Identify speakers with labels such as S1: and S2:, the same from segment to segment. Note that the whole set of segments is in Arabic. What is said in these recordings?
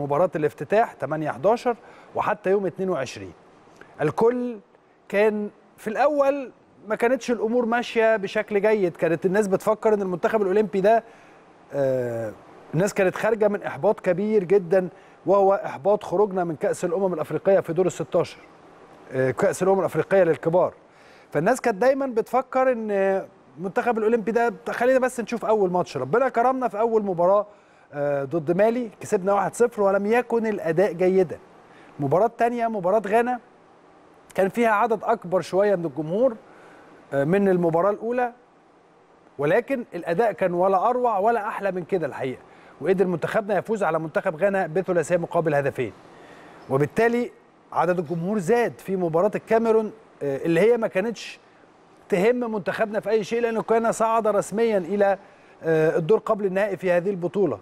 S1: مباراة الافتتاح 8 11 وحتى يوم 22 الكل كان في الأول ما كانتش الأمور ماشية بشكل جيد. كانت الناس بتفكر إن المنتخب الأولمبي ده آه الناس كانت خارجة من إحباط كبير جدا وهو إحباط خروجنا من كأس الأمم الأفريقية في دور ال 16 آه كأس الأمم الأفريقية للكبار. فالناس كانت دايما بتفكر إن المنتخب الأولمبي ده خلينا بس نشوف أول ماتش. ربنا كرمنا في أول مباراة آه ضد مالي كسبنا 1-0 ولم يكن الأداء جيدا. المباراه الثانية مباراة غانا. كان فيها عدد أكبر شوية من الجمهور من المباراة الأولى. ولكن الأداء كان ولا أروع ولا أحلى من كده الحقيقة. وقدر منتخبنا يفوز على منتخب غانا بثلاثية مقابل هدفين. وبالتالي عدد الجمهور زاد في مباراة الكاميرون اللي هي ما كانتش تهم منتخبنا في أي شيء لأنه كان صعد رسميا إلى الدور قبل النهائي في هذه البطولة.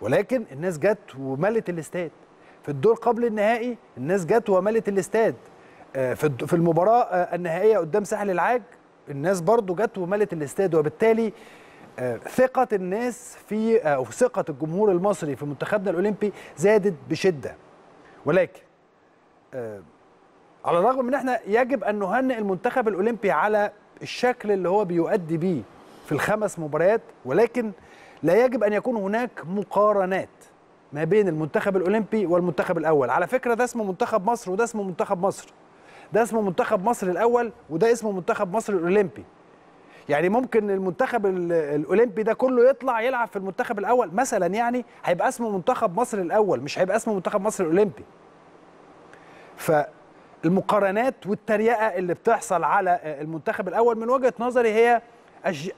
S1: ولكن الناس جت وملت الاستاد. في الدور قبل النهائي الناس جت وملت الاستاد. في المباراة النهائية قدام ساحل العاج الناس برضو جت وملت الاستاد. وبالتالي ثقة الناس في أو ثقة الجمهور المصري في منتخبنا الأولمبي زادت بشدة. ولكن على الرغم من إحنا يجب أن نهنئ المنتخب الأولمبي على الشكل اللي هو بيؤدي بيه في الخمس مباريات ولكن لا يجب أن يكون هناك مقارنات ما بين المنتخب الأولمبي والمنتخب الأول. على فكرة ده اسمه منتخب مصر وده اسمه منتخب مصر. ده اسمه منتخب مصر الأول وده اسمه منتخب مصر الأولمبي. يعني ممكن المنتخب الأولمبي ده كله يطلع يلعب في المنتخب الأول. مثلا يعني هيبقى اسمه منتخب مصر الأول مش هيبقى اسمه منتخب مصر الأولمبي. فالمقارنات والتريقة اللي بتحصل على المنتخب الأول من وجهة نظري هي أشياء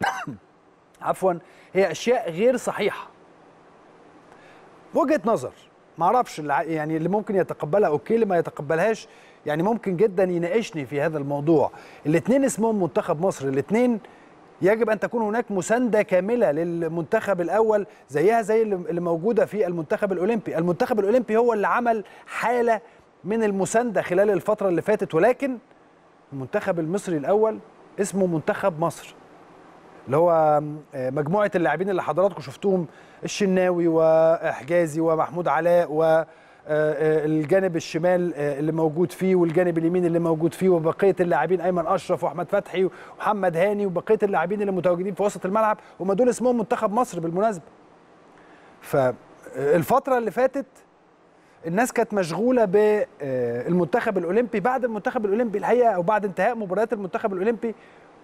S1: عفوا هي أشياء غير صحيحة. وجهة نظر ما أعرفش يعني اللي ممكن يتقبلها أوكي اللي ما يتقبلهاش يعني ممكن جدا يناقشني في هذا الموضوع. الاثنين اسمهم منتخب مصر الاثنين يجب أن تكون هناك مساندة كاملة للمنتخب الأول زيها زي اللي موجودة في المنتخب الأولمبي. المنتخب الأولمبي هو اللي عمل حالة من المساندة خلال الفترة اللي فاتت ولكن المنتخب المصري الأول اسمه منتخب مصر. اللي هو مجموعة اللاعبين اللي حضراتكم شفتوهم الشناوي وحجازي ومحمود علاء والجانب الشمال اللي موجود فيه والجانب اليمين اللي موجود فيه وبقية اللاعبين أيمن أشرف وأحمد فتحي ومحمد هاني وبقية اللاعبين اللي متواجدين في وسط الملعب هم دول اسمهم منتخب مصر بالمناسبة. فالفتره اللي فاتت الناس كانت مشغولة بالمنتخب الأولمبي بعد المنتخب الأولمبي الحقيقة أو بعد انتهاء مباريات المنتخب الأولمبي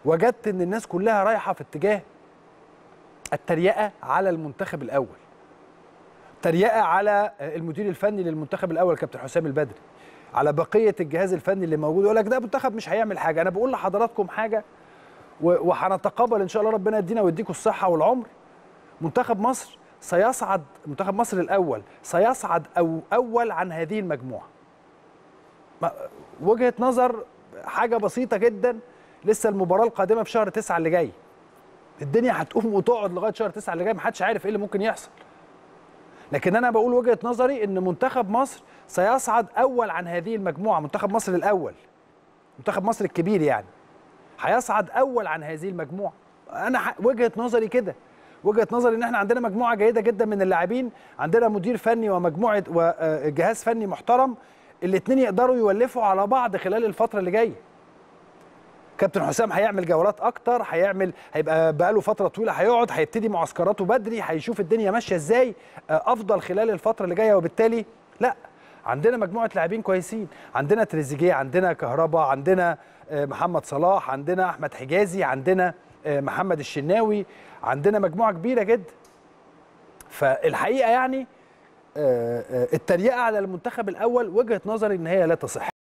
S1: وجدت إن الناس كلها رايحة في اتجاه التريقة على المنتخب الأول. تريقة على المدير الفني للمنتخب الأول كابتن حسام البدري. على بقية الجهاز الفني اللي موجود يقول لك ده منتخب مش هيعمل حاجة. أنا بقول لحضراتكم حاجة وهنتقابل إن شاء الله ربنا يدينا ويديكم الصحة والعمر. منتخب مصر سيصعد منتخب مصر الأول سيصعد أو أول عن هذه المجموعة. وجهة نظر حاجة بسيطة جدا. لسه المباراة القادمة في شهر تسعة اللي جاي. الدنيا هتقوم وتقعد لغاية شهر تسعة اللي جاي محدش عارف إيه اللي ممكن يحصل. لكن أنا بقول وجهة نظري إن منتخب مصر سيصعد أول عن هذه المجموعة منتخب مصر الأول منتخب مصر الكبير يعني. هيصعد أول عن هذه المجموعة. أنا وجهة نظري كده. وجهة نظري إن إحنا عندنا مجموعة جيدة جدا من اللاعبين عندنا مدير فني ومجموعة وجهاز فني محترم الاثنين يقدروا يولفوا على بعض خلال الفترة اللي جاية. كابتن حسام هيعمل جولات أكتر هيعمل هيبقى بقاله فترة طويلة هيقعد هيبتدي معسكراته بدري هيشوف الدنيا ماشية إزاي أفضل خلال الفترة اللي جاية. وبالتالي لا عندنا مجموعة لاعبين كويسين عندنا تريزيجيه عندنا كهربا عندنا محمد صلاح عندنا أحمد حجازي عندنا محمد الشناوي عندنا مجموعة كبيرة جدا فالحقيقة يعني التريقة على المنتخب الأول وجهة نظري إن هي لا تصح.